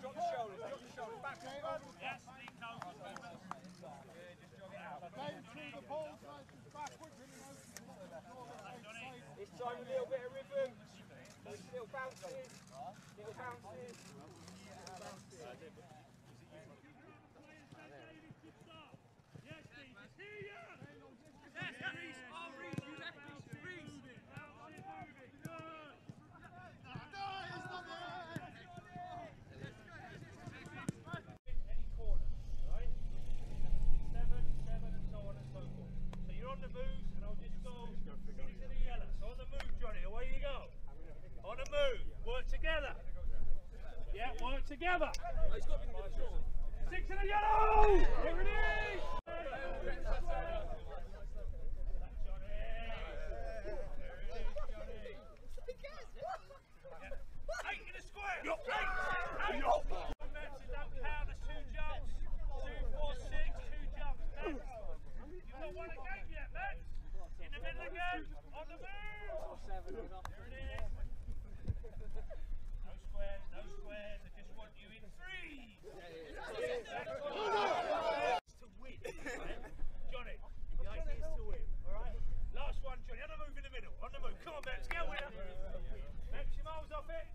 drop the shoulders, drop the shoulders, back. Yes, through the ball, backwards This time a little bit of rhythm. Those little bounces, little bounces. Yes, Steve, it's here. Yes, Reese. Oh, Reese, you left Reese. Reese. Good. Any corner, right? Seven, seven, and so on and so forth. So you're on the move, and I'll just go six the yellow. So on the move, Johnny, away you go. On the move, work together. Yeah, work together. Six to the yellow! Here it is! On the move! Seven, it is. No squares, no squares. I just want you in three. To win. Johnny, the idea is to win. All right. Last one, Johnny. On move in the middle. On the move. Come on, Bex. Get a winner. Make your miles off it.